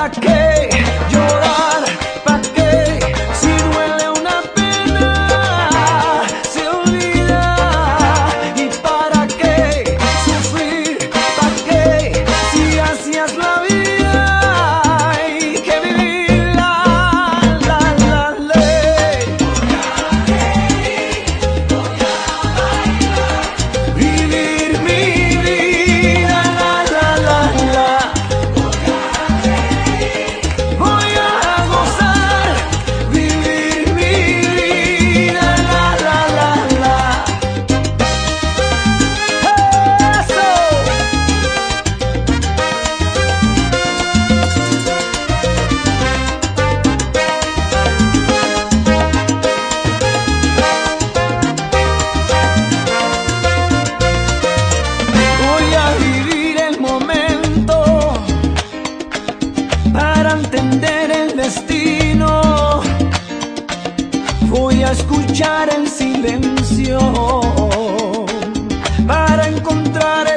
okay. Escuchar el silencio para encontrar